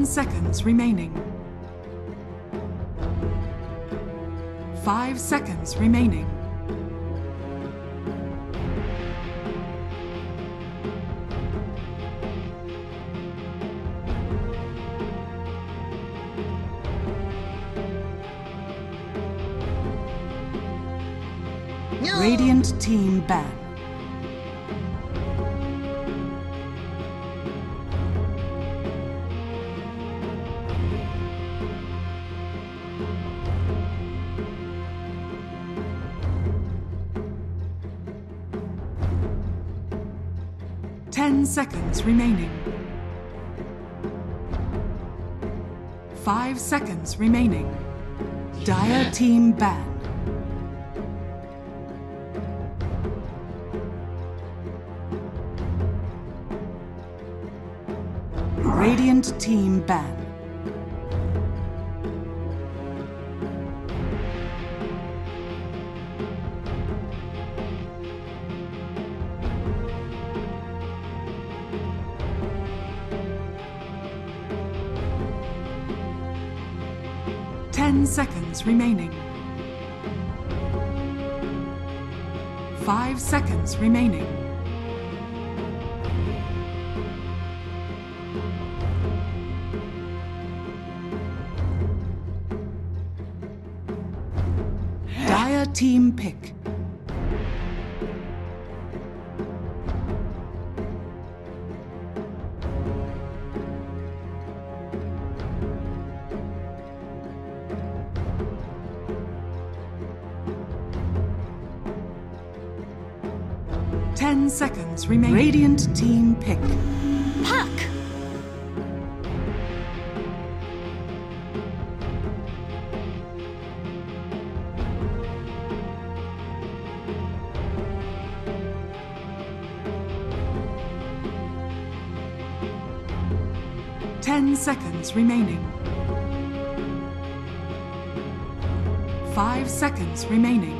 Ten seconds remaining. Five seconds remaining. Radiant Team ban. Seconds remaining. Five seconds remaining. Dire Team ban. Radiant Team ban. Seconds remaining. Five seconds remaining. Dire Team Pick. Remaining. Radiant Team Pick. Puck! Ten seconds remaining. Five seconds remaining.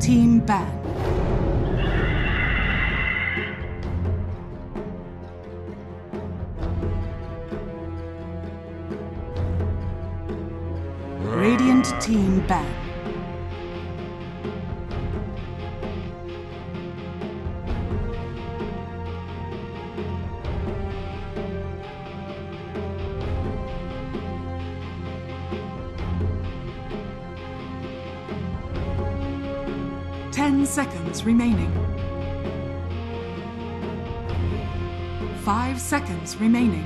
Team ban. Radiant Team ban. Seconds remaining. Five seconds remaining.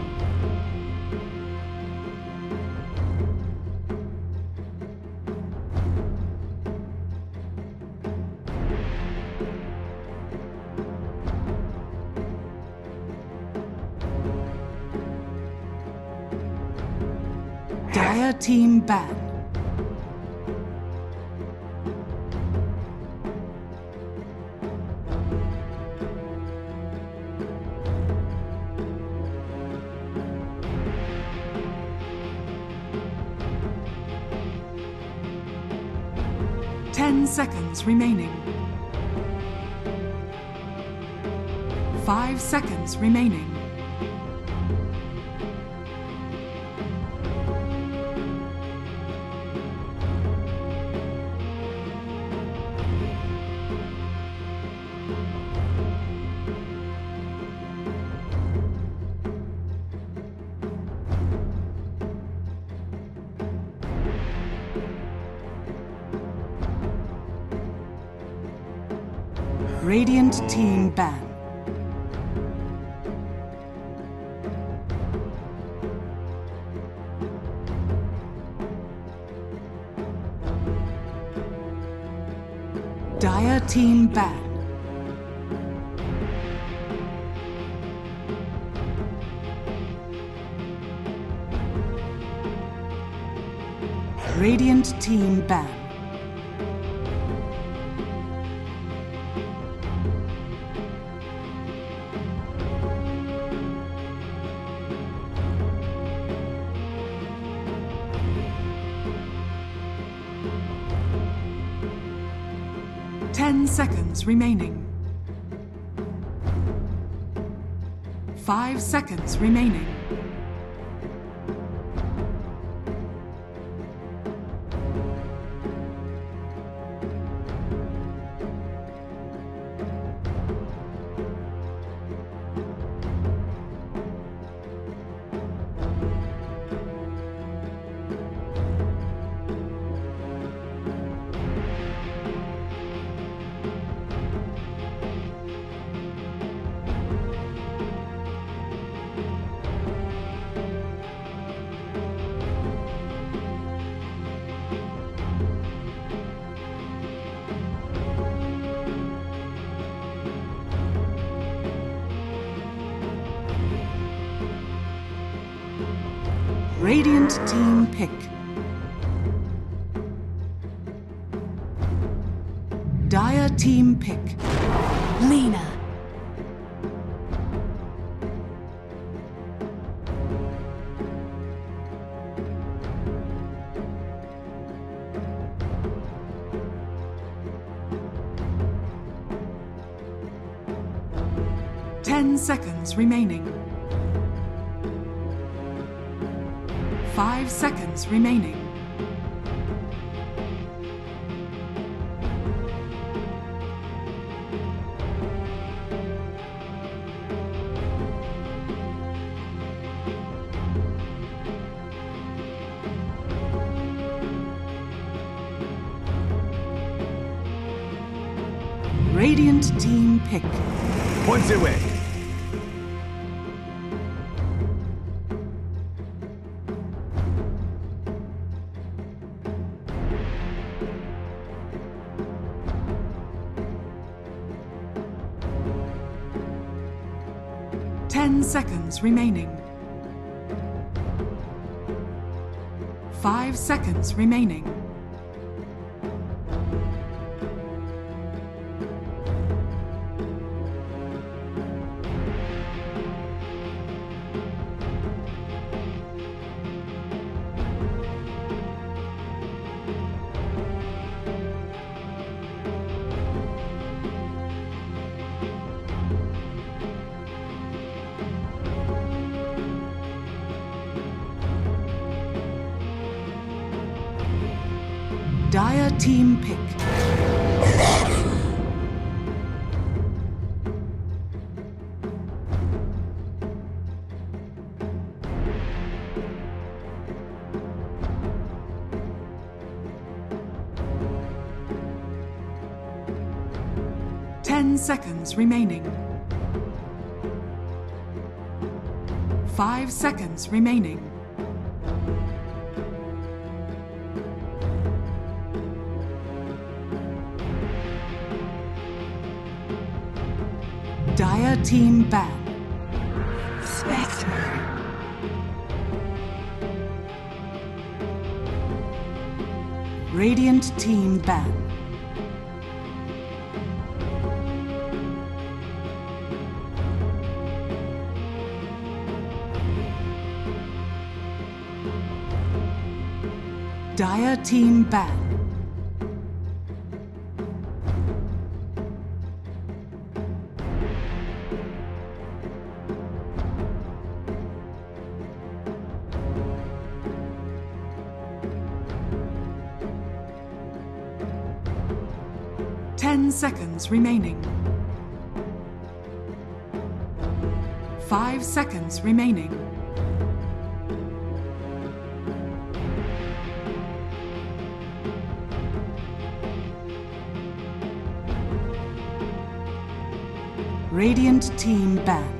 Dire Team Ban. Seconds remaining. Five seconds remaining. Radiant Team Ban. Ten seconds remaining. Five seconds remaining. Remaining. Five seconds remaining. Radiant Team Pick. Points away. Remaining. Five seconds remaining. Seconds remaining. Five seconds remaining. Dire Team Ban. Spectre. Radiant Team Ban. Dire Team Ban. Ten seconds remaining. Five seconds remaining. Radiant Team Ban.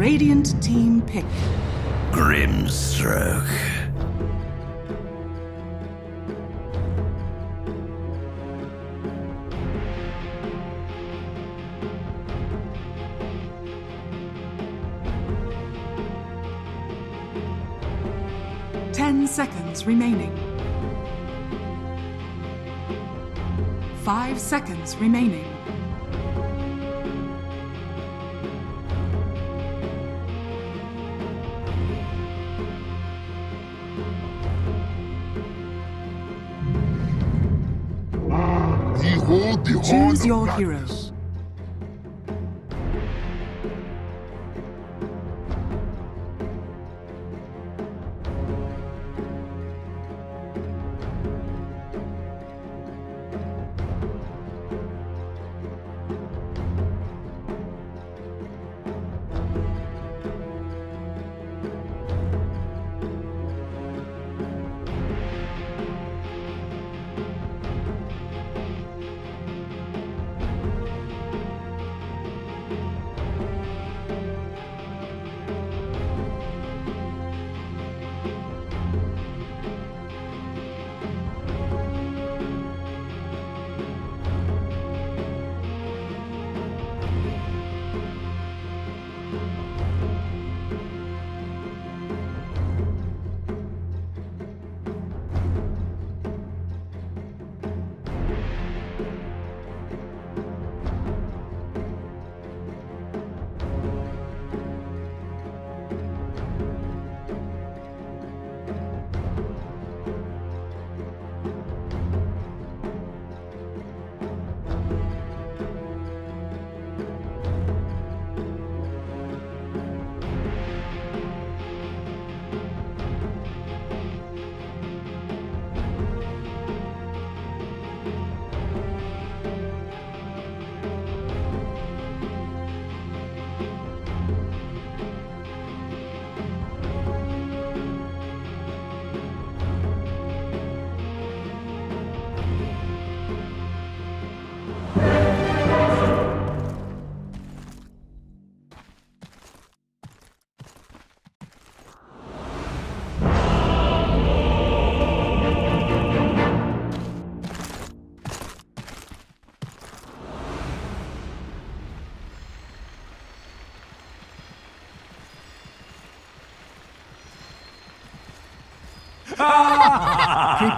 Radiant Team Pick. Grimstroke. Ten seconds remaining. Five seconds remaining. Hero.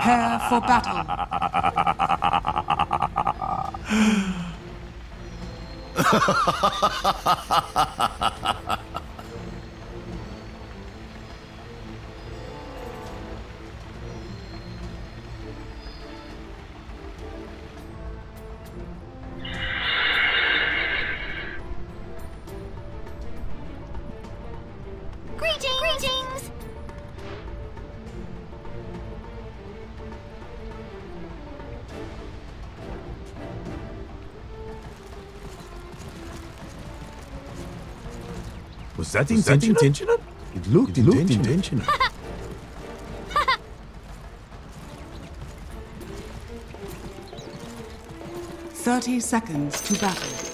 Prepare for battle. Was that intentional? intentional? It looked, it looked intentional. Thirty seconds to battle.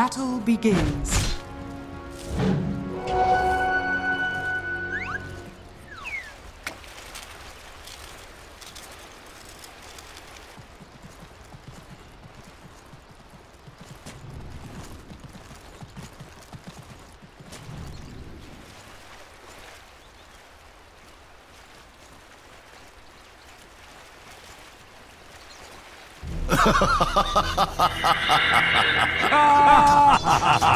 Battle begins. Proud. Dire's bottom tower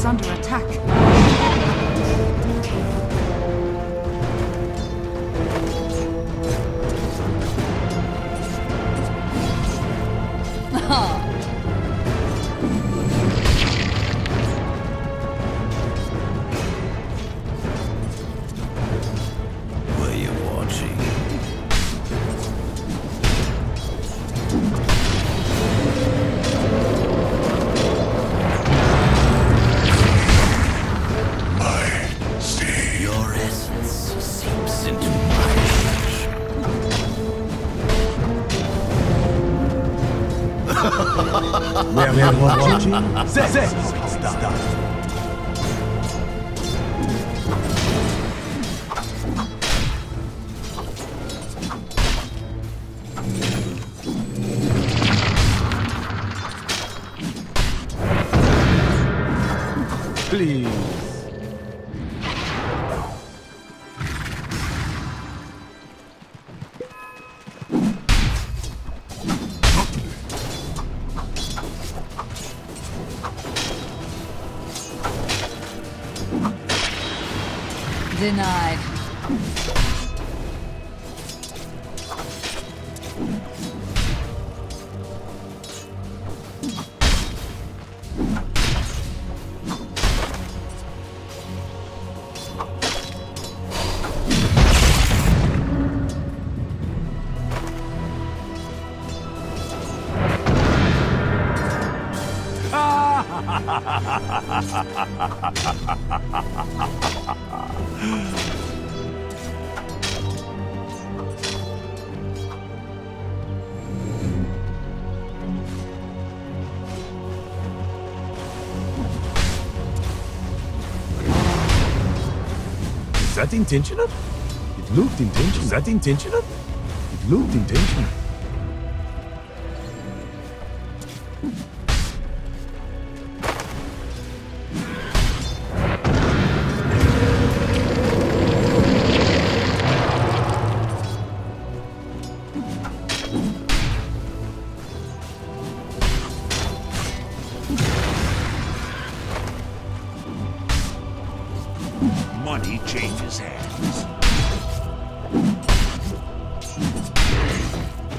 is under attack. Please. That intentional? It looked intentional. Is that intentional? It looked intentional.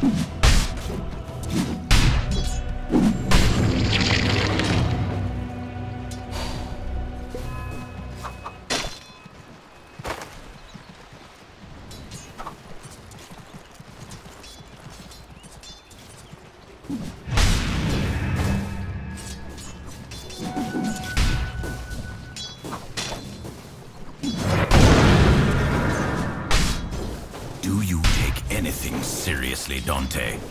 you Dante?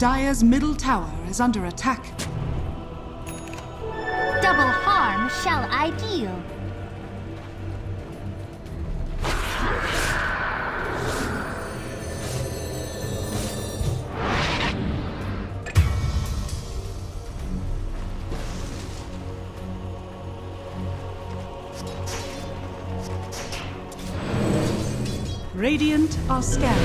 Dire's middle tower is under attack. Double harm shall I deal. Radiant are scanning.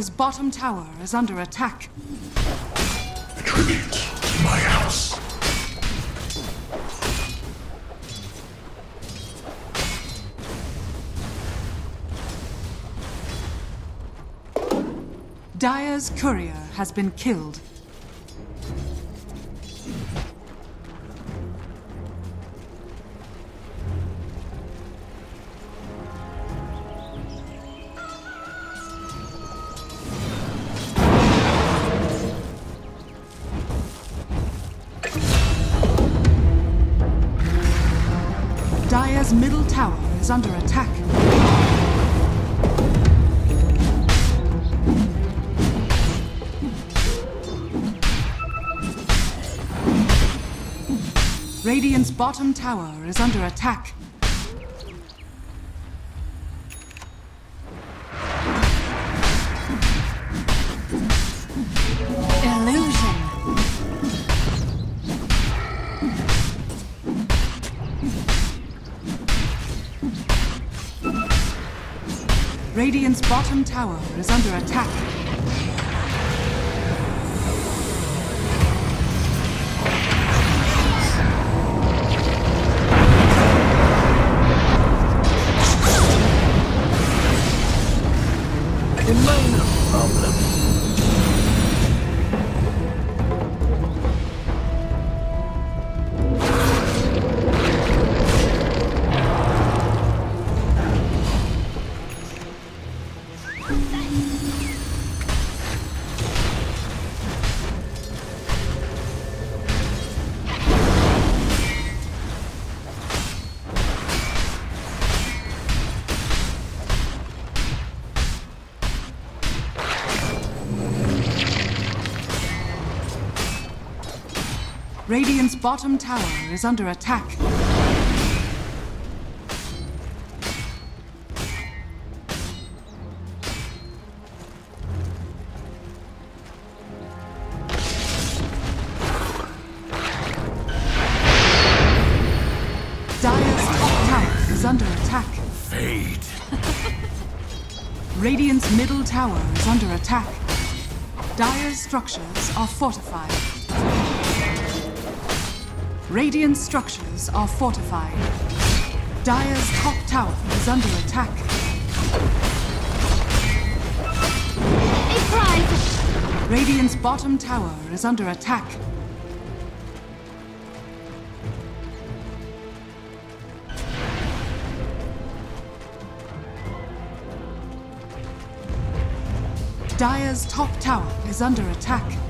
Dire's bottom tower is under attack. Tribute to my house. Dire's courier has been killed. Bottom tower is under attack. Illusion. Radiant's bottom tower is under attack. Radiant's bottom tower is under attack. Dire's top tower is under attack. Fade. Radiant's middle tower is under attack. Dire's structures are fortified. Radiant structures are fortified. Dire's top tower is under attack. A prize! Radiant's bottom tower is under attack. Dire's top tower is under attack.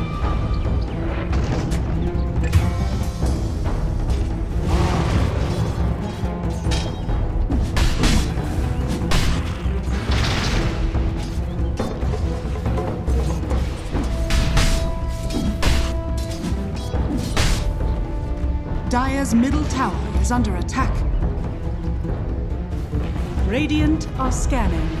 Dire's middle tower is under attack. Radiant are scanning.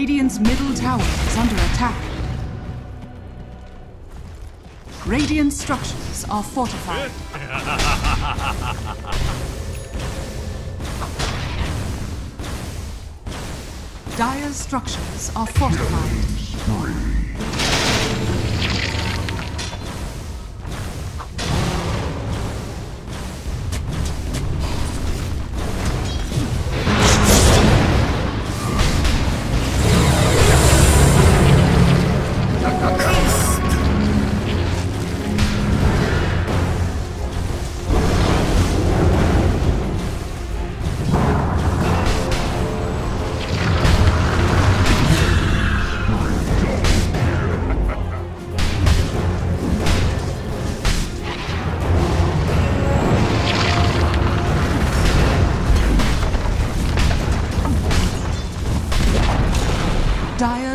Radiant's middle tower is under attack. Radiant structures are fortified. Dire's structures are fortified.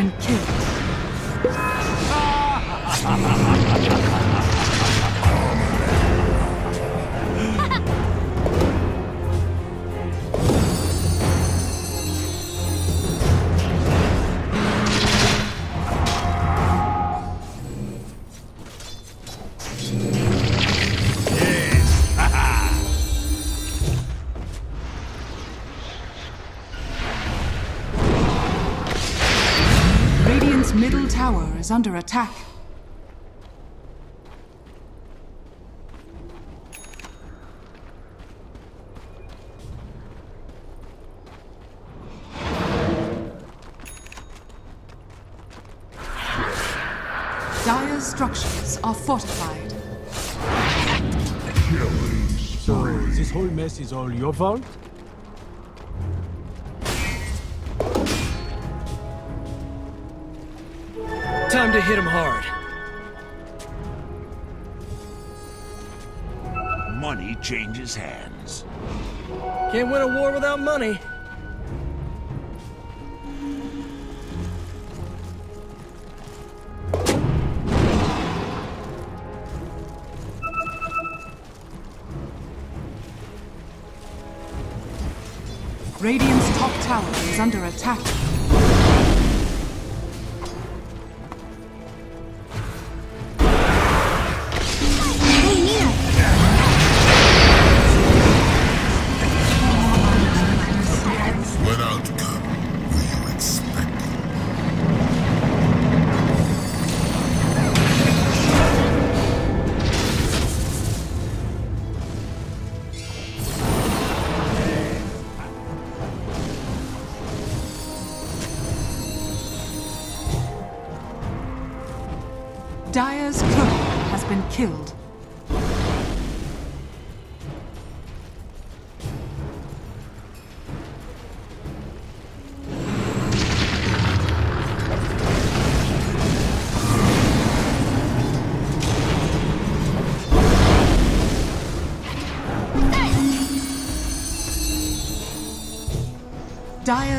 Been killed. Is under attack. Dire's structures are fortified. So this whole mess is all your fault? Time to hit him hard. Money changes hands. Can't win a war without money. Radiant's top tower is under attack.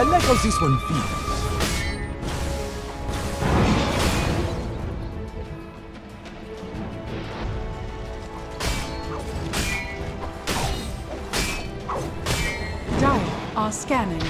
I like how this one feels. Are scanning.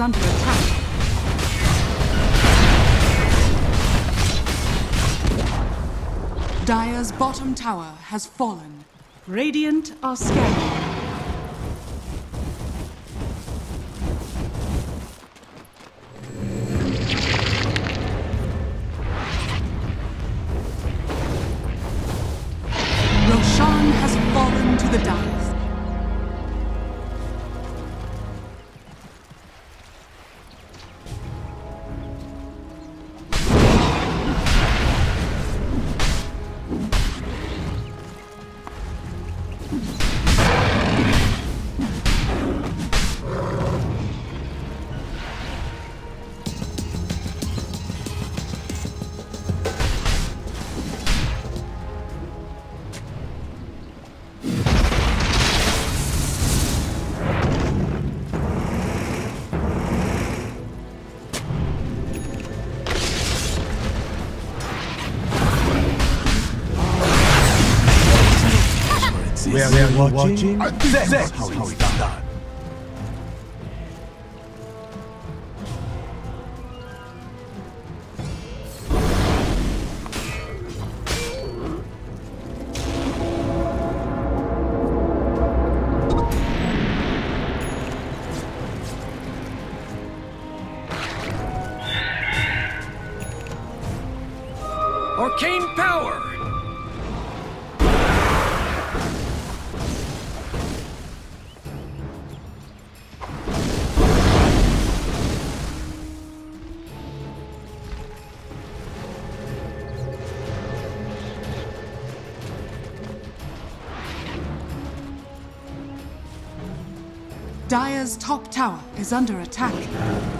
Under attack. Dire's bottom tower has fallen. Radiant are scanning. Where are you watching? That's how it's done. Dire's top tower is under attack.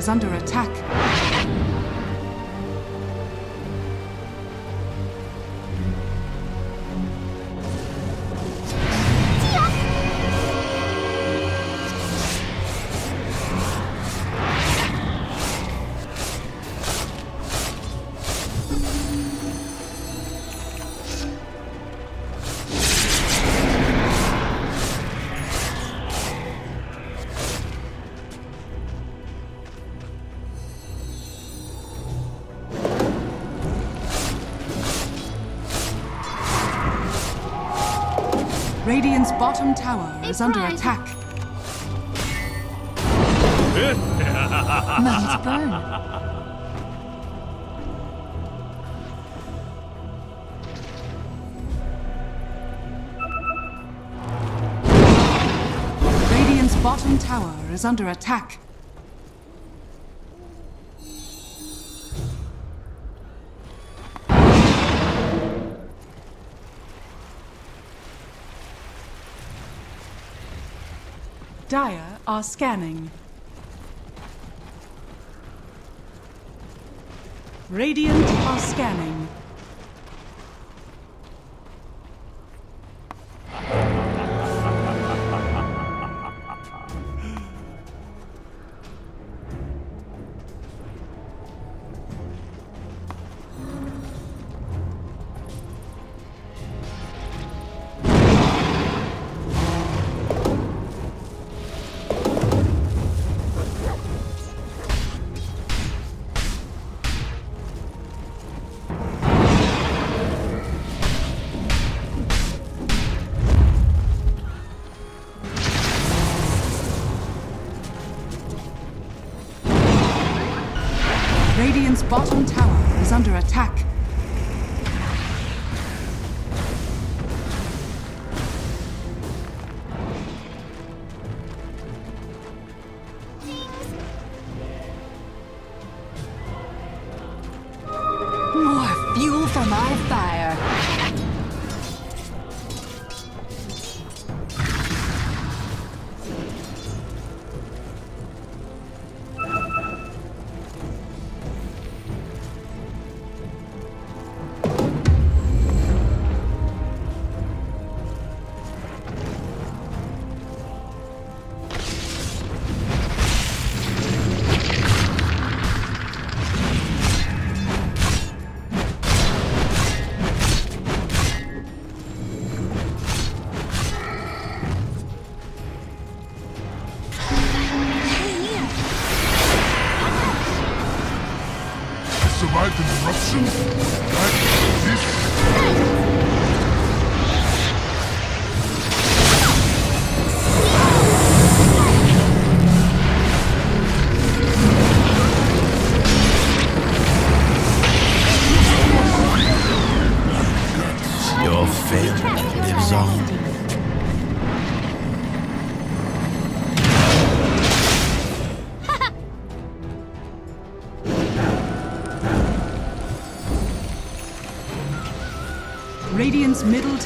Is under attack. Radiant's bottom tower is under prize. attack. Might burn. Radiant's bottom tower is under attack. Dire are scanning. Radiant are scanning.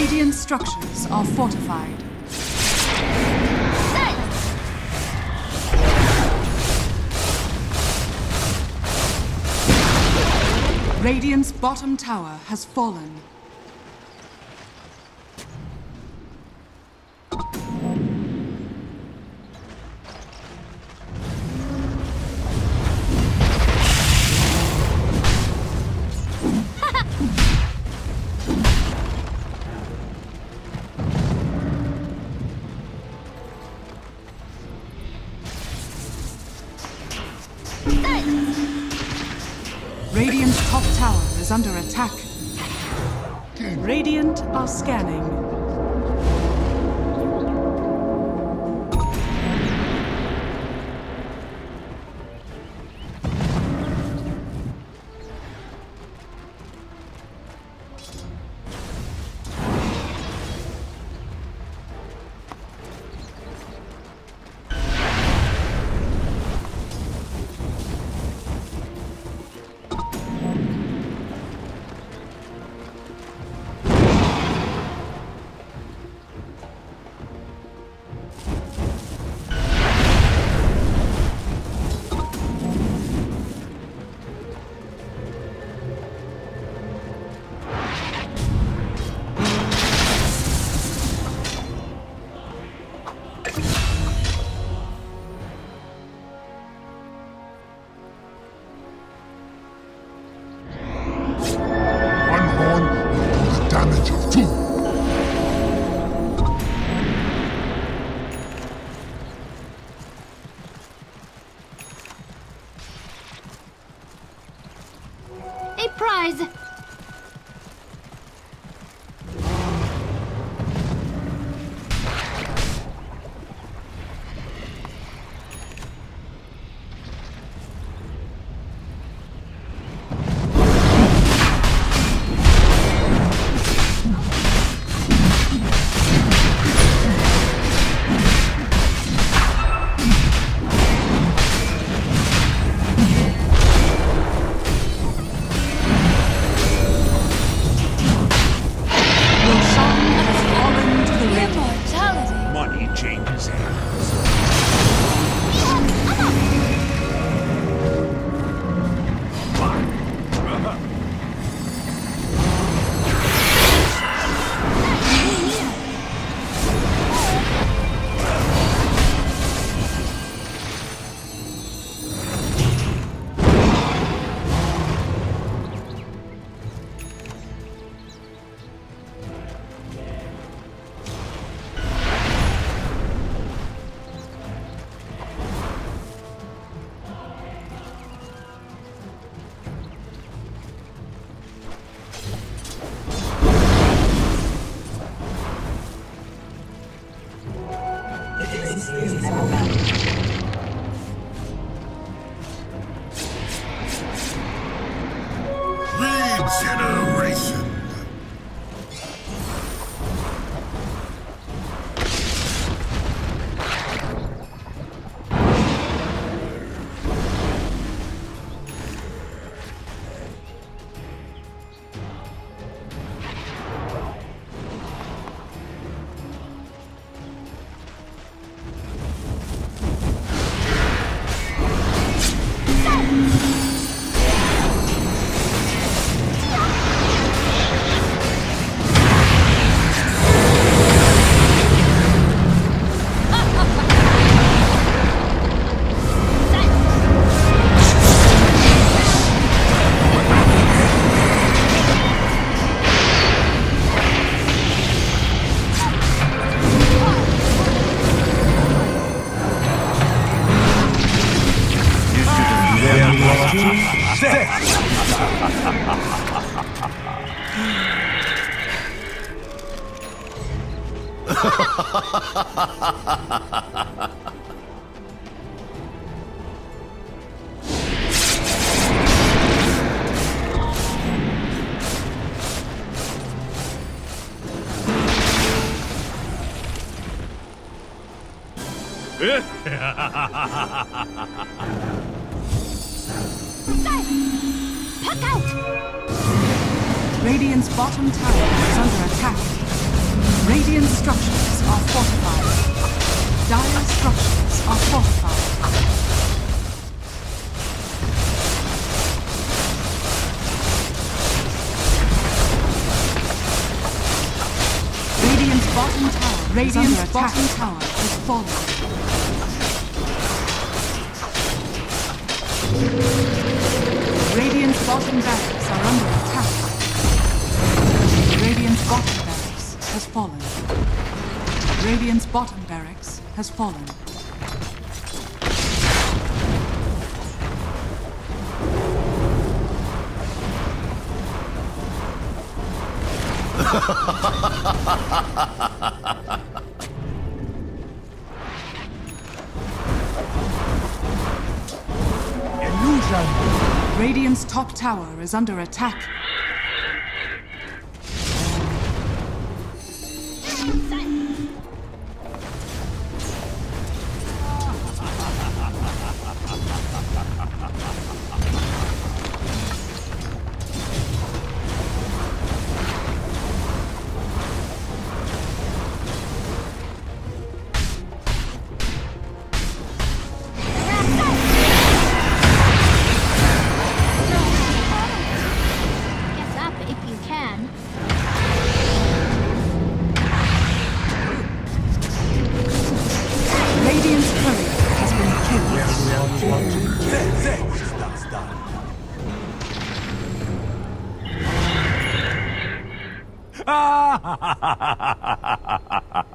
Radiant structures are fortified. Radiant's bottom tower has fallen. Structures are fortified. Dire structures are fortified. Bottom tower, Radiant's bottom tower has fallen. Radiant's bottom barracks are under attack. Radiant's bottom barracks has fallen. Radiant's bottom barracks has fallen. Illusion! Radiant's top tower is under attack. ハハハハハハ